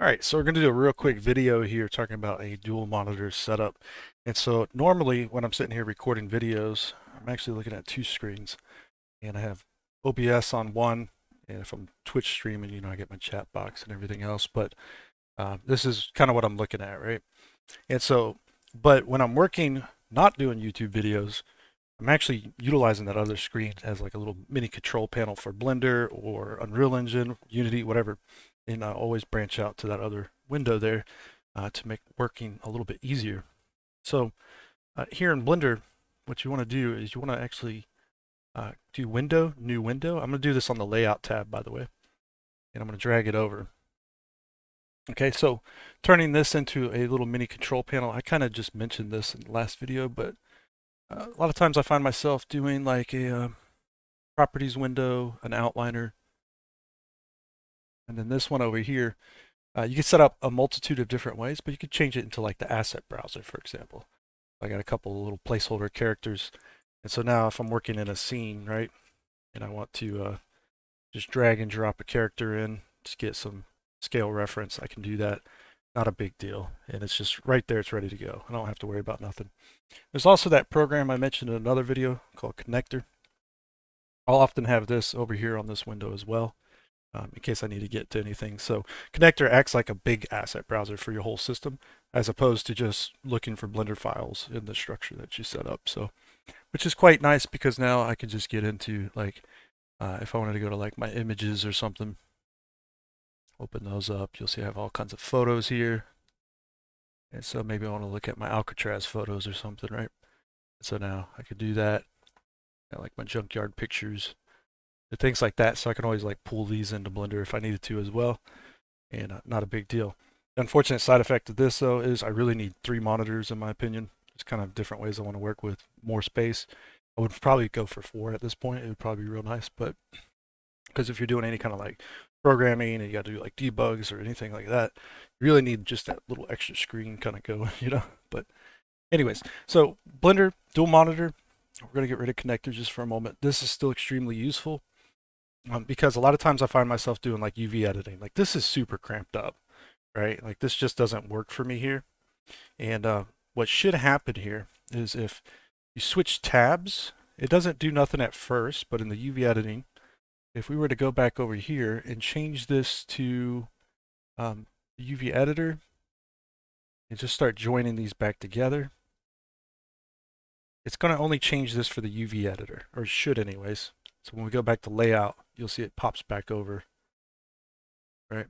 All right, so we're going to do a real quick video here talking about a dual monitor setup. And so normally when I'm sitting here recording videos, I'm actually looking at two screens and I have OBS on one. And if I'm Twitch streaming, you know, I get my chat box and everything else. But uh, this is kind of what I'm looking at, right? And so, but when I'm working, not doing YouTube videos, I'm actually utilizing that other screen as like a little mini control panel for Blender or Unreal Engine, Unity, whatever and I always branch out to that other window there uh, to make working a little bit easier. So uh, here in Blender, what you want to do is you want to actually uh, do window, new window. I'm going to do this on the layout tab, by the way, and I'm going to drag it over. Okay, so turning this into a little mini control panel, I kind of just mentioned this in the last video, but a lot of times I find myself doing like a uh, properties window, an outliner, and then this one over here, uh, you can set up a multitude of different ways, but you could change it into like the asset browser, for example. I got a couple little placeholder characters. And so now if I'm working in a scene, right, and I want to uh, just drag and drop a character in, to get some scale reference, I can do that. Not a big deal. And it's just right there, it's ready to go. I don't have to worry about nothing. There's also that program I mentioned in another video called Connector. I'll often have this over here on this window as well um, in case I need to get to anything. So Connector acts like a big asset browser for your whole system, as opposed to just looking for Blender files in the structure that you set up. So, which is quite nice because now I can just get into like, uh, if I wanted to go to like my images or something, open those up. You'll see I have all kinds of photos here. And so maybe I want to look at my Alcatraz photos or something, right? So now I could do that. I like my junkyard pictures and things like that. So I can always like pull these into Blender if I needed to as well. And uh, not a big deal. The unfortunate side effect of this though is I really need three monitors in my opinion. There's kind of different ways I want to work with more space. I would probably go for four at this point. It would probably be real nice, but because if you're doing any kind of like programming and you got to do like debugs or anything like that, you really need just that little extra screen kind of going, you know. But anyways, so Blender dual monitor. We're going to get rid of connectors just for a moment. This is still extremely useful um, because a lot of times I find myself doing like UV editing. Like this is super cramped up, right? Like this just doesn't work for me here. And uh, what should happen here is if you switch tabs, it doesn't do nothing at first, but in the UV editing, if we were to go back over here and change this to um, the UV editor and just start joining these back together, it's going to only change this for the UV editor, or should anyways. So when we go back to layout, you'll see it pops back over, right?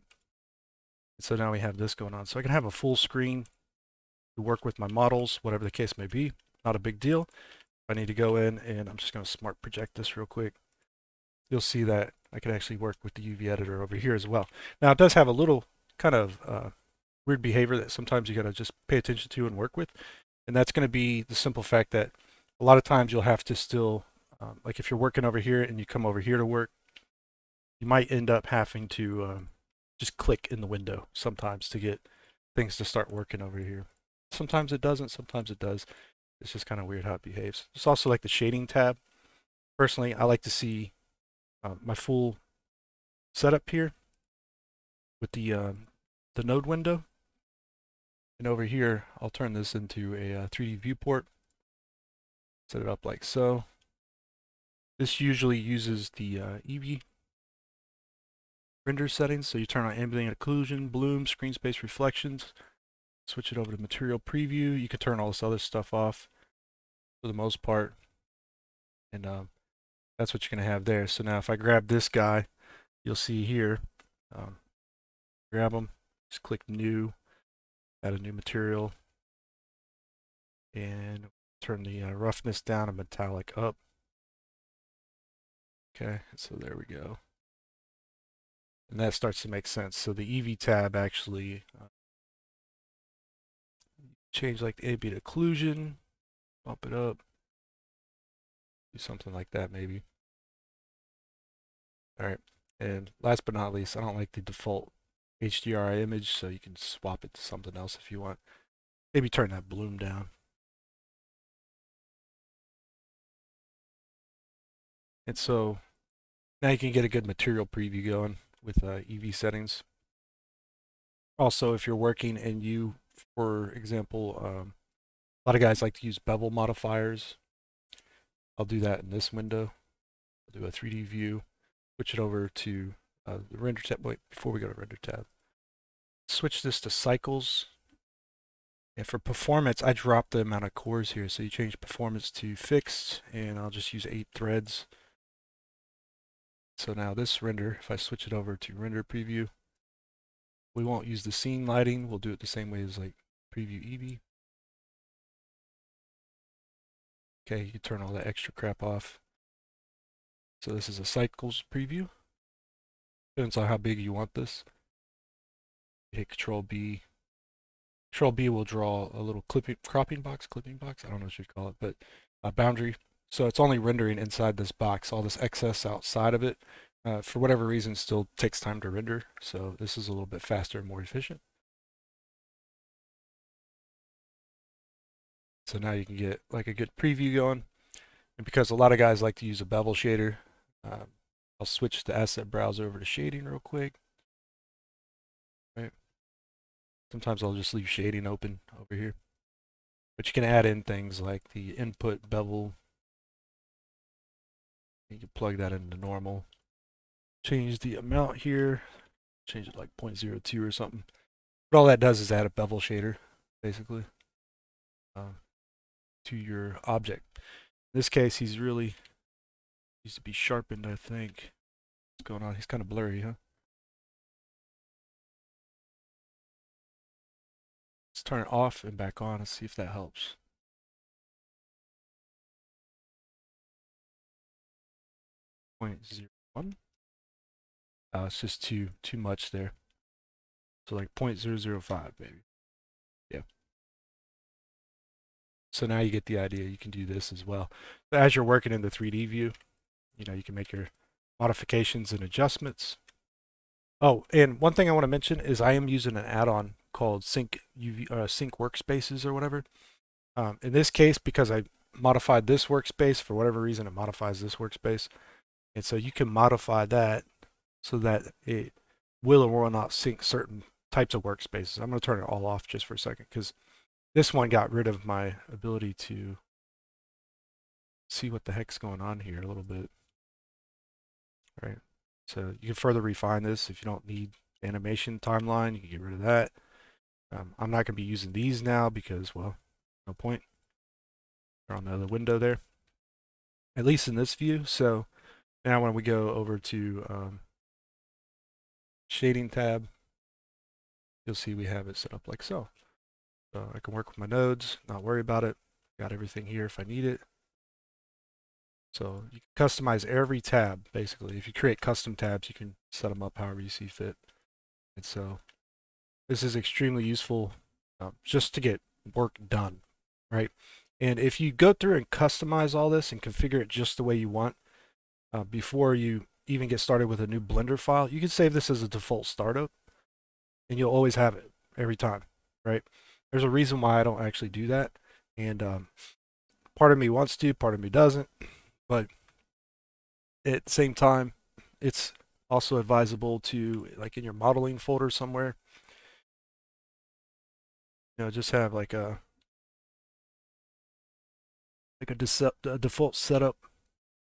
And so now we have this going on. So I can have a full screen to work with my models, whatever the case may be. Not a big deal. I need to go in and I'm just going to smart project this real quick, you'll see that I can actually work with the UV editor over here as well. Now it does have a little kind of uh, weird behavior that sometimes you got to just pay attention to and work with. And that's going to be the simple fact that a lot of times you'll have to still um, like if you're working over here and you come over here to work, you might end up having to um, just click in the window sometimes to get things to start working over here. Sometimes it doesn't, sometimes it does. It's just kind of weird how it behaves. It's also like the shading tab. Personally, I like to see uh, my full setup here with the um, the node window. And over here, I'll turn this into a uh, 3D viewport. Set it up like so. This usually uses the uh, Eevee render settings. So you turn on ambient occlusion, bloom, screen space reflections, switch it over to material preview. You can turn all this other stuff off for the most part. And um, that's what you're going to have there. So now if I grab this guy, you'll see here, um, grab them, just click new, add a new material, and turn the uh, roughness down and metallic up. Okay, so there we go. And that starts to make sense. So the Eevee tab actually uh, change like the ambient occlusion, bump it up, do something like that maybe. All right, and last but not least, I don't like the default HDRI image, so you can swap it to something else if you want. Maybe turn that bloom down. And so now you can get a good material preview going with uh, Eevee settings. Also, if you're working and you, for example, um, a lot of guys like to use bevel modifiers. I'll do that in this window. I'll do a 3D view, switch it over to uh, the render tab. Wait, before we go to render tab, switch this to cycles. And for performance, I dropped the amount of cores here. So you change performance to fixed, and I'll just use eight threads. So now this render, if I switch it over to render preview, we won't use the scene lighting. We'll do it the same way as like preview Eevee. Okay, you turn all that extra crap off. So this is a cycles preview. Depends on how big you want this. hit Control B. Control B will draw a little clipping, cropping box, clipping box. I don't know what you'd call it, but a boundary. So it's only rendering inside this box. All this excess outside of it, uh, for whatever reason, still takes time to render. So this is a little bit faster and more efficient. So now you can get like a good preview going. And because a lot of guys like to use a bevel shader, um, I'll switch the asset browser over to shading real quick. Right. Sometimes I'll just leave shading open over here. But you can add in things like the input bevel. You can plug that into normal. Change the amount here. Change it like 0.02 or something. But all that does is add a bevel shader, basically. Um, to your object. In this case, he's really needs to be sharpened, I think. What's going on? He's kind of blurry, huh? Let's turn it off and back on and see if that helps. Point zero one. Uh, it's just too too much there. So like point zero zero five, maybe. Yeah. So now you get the idea. You can do this as well. as you're working in the 3D view, you know, you can make your modifications and adjustments. Oh, and one thing I want to mention is I am using an add-on called Sync UV, uh, Sync Workspaces or whatever. Um, in this case, because I modified this workspace for whatever reason, it modifies this workspace, and so you can modify that so that it will or will not sync certain types of workspaces. I'm going to turn it all off just for a second because this one got rid of my ability to see what the heck's going on here a little bit. Right. So you can further refine this if you don't need animation timeline. You can get rid of that. Um, I'm not going to be using these now because, well, no point. They're on the other window there. At least in this view. So now when we go over to um, shading tab, you'll see we have it set up like so. So I can work with my nodes, not worry about it. Got everything here if I need it. So you can customize every tab, basically. If you create custom tabs, you can set them up however you see fit. And so this is extremely useful um, just to get work done, right? And if you go through and customize all this and configure it just the way you want, uh, before you even get started with a new Blender file, you can save this as a default startup, and you'll always have it every time, right? There's a reason why I don't actually do that. And um, part of me wants to, part of me doesn't. But at the same time, it's also advisable to, like in your modeling folder somewhere, you know, just have like a like a, a default setup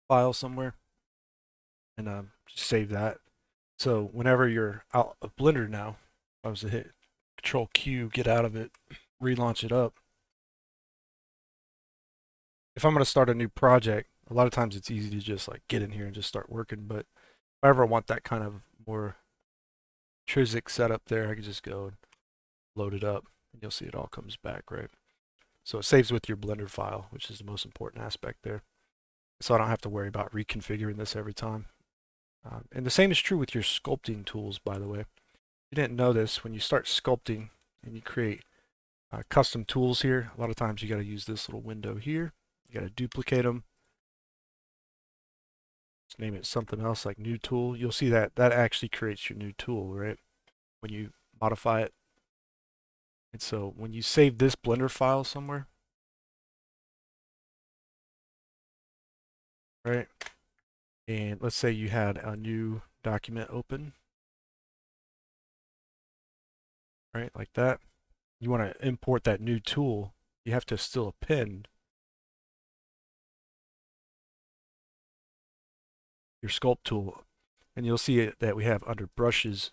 file somewhere and um, just save that. So whenever you're out of Blender now, I was to hit Control Q, get out of it, relaunch it up. If I'm going to start a new project, a lot of times it's easy to just like get in here and just start working. But if I ever want that kind of more intrinsic setup there, I can just go and load it up and you'll see it all comes back, right? So it saves with your Blender file, which is the most important aspect there. So I don't have to worry about reconfiguring this every time. Um, and the same is true with your sculpting tools, by the way you didn't know this, when you start sculpting and you create uh, custom tools here, a lot of times you got to use this little window here. You got to duplicate them. Let's name it something else like new tool. You'll see that that actually creates your new tool, right? When you modify it. And so when you save this Blender file somewhere, right? And let's say you had a new document open right? Like that. You want to import that new tool, you have to still append your sculpt tool. And you'll see that we have under brushes,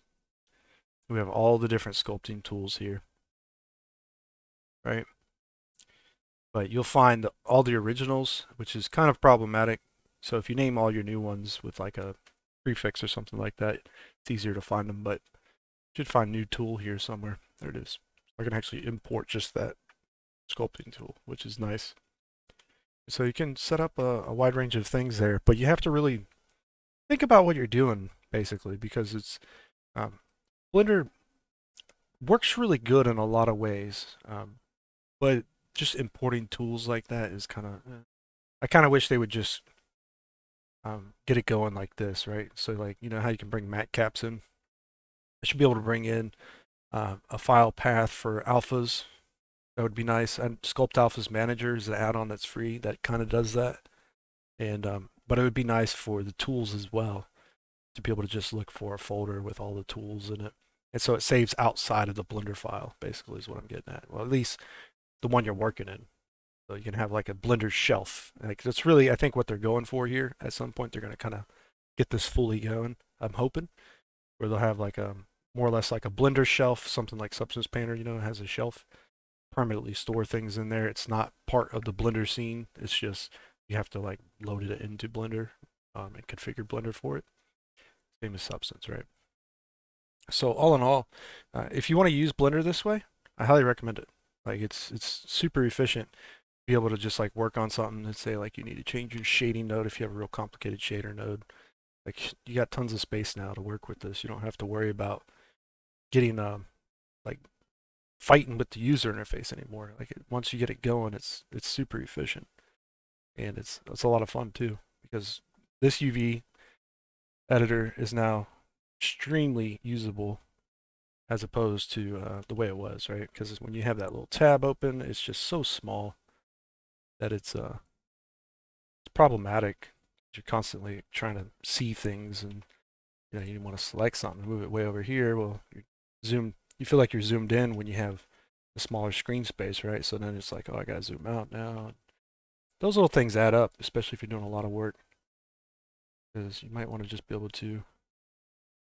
we have all the different sculpting tools here, right? But you'll find all the originals, which is kind of problematic. So if you name all your new ones with like a prefix or something like that, it's easier to find them, but you should find new tool here somewhere. There it is. I can actually import just that sculpting tool, which is nice. So you can set up a, a wide range of things there, but you have to really think about what you're doing, basically, because it's um, Blender works really good in a lot of ways, um, but just importing tools like that is kind of. Eh. I kind of wish they would just um, get it going like this, right? So like, you know how you can bring matcaps in? I should be able to bring in uh, a file path for alphas. That would be nice. And Sculpt Alphas Manager is an add-on that's free that kind of does that. And um, but it would be nice for the tools as well to be able to just look for a folder with all the tools in it. And so it saves outside of the Blender file, basically, is what I'm getting at. Well, at least the one you're working in. So you can have like a Blender shelf. Like that's really, I think, what they're going for here. At some point, they're going to kind of get this fully going. I'm hoping, where they'll have like a more or less like a Blender shelf, something like Substance Painter. You know, has a shelf, permanently store things in there. It's not part of the Blender scene. It's just you have to like load it into Blender um, and configure Blender for it. Same as Substance, right? So all in all, uh, if you want to use Blender this way, I highly recommend it. Like it's it's super efficient to be able to just like work on something and say like you need to change your shading node if you have a real complicated shader node. Like you got tons of space now to work with this. You don't have to worry about getting um like fighting with the user interface anymore. Like it, once you get it going, it's it's super efficient, and it's it's a lot of fun too because this UV editor is now extremely usable as opposed to uh, the way it was, right? Because when you have that little tab open, it's just so small that it's uh it's problematic. You're constantly trying to see things, and you know you want to select something, move it way over here. Well, you zoom. You feel like you're zoomed in when you have a smaller screen space, right? So then it's like, oh, I gotta zoom out now. Those little things add up, especially if you're doing a lot of work, because you might want to just be able to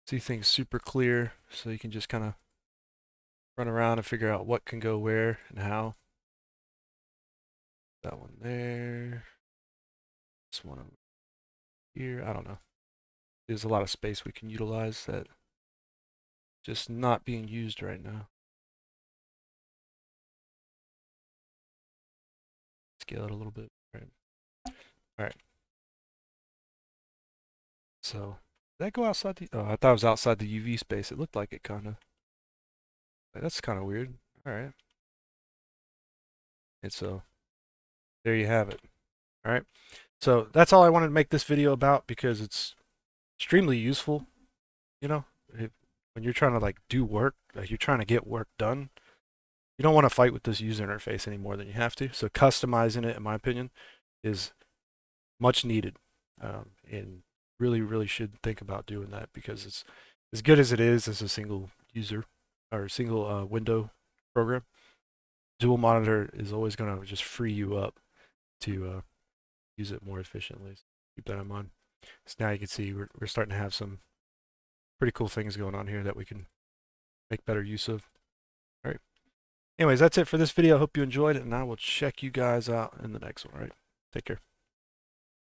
see things super clear, so you can just kind of run around and figure out what can go where and how. That one there. This one over here. I don't know. There's a lot of space we can utilize that just not being used right now. Scale it a little bit. All right. So, did that go outside the... Oh, I thought it was outside the UV space. It looked like it, kind of. That's kind of weird. All right. And so, there you have it. All right. So that's all I wanted to make this video about because it's extremely useful. You know, it, when you're trying to like do work, like you're trying to get work done, you don't want to fight with this user interface any more than you have to. So customizing it, in my opinion, is much needed, um, and really, really should think about doing that because it's as good as it is as a single user or single uh, window program. Dual monitor is always going to just free you up to uh, use it more efficiently. So keep that in mind. So now you can see we're, we're starting to have some pretty cool things going on here that we can make better use of. All right. Anyways, that's it for this video. I hope you enjoyed it, and I will check you guys out in the next one. All right. Take care.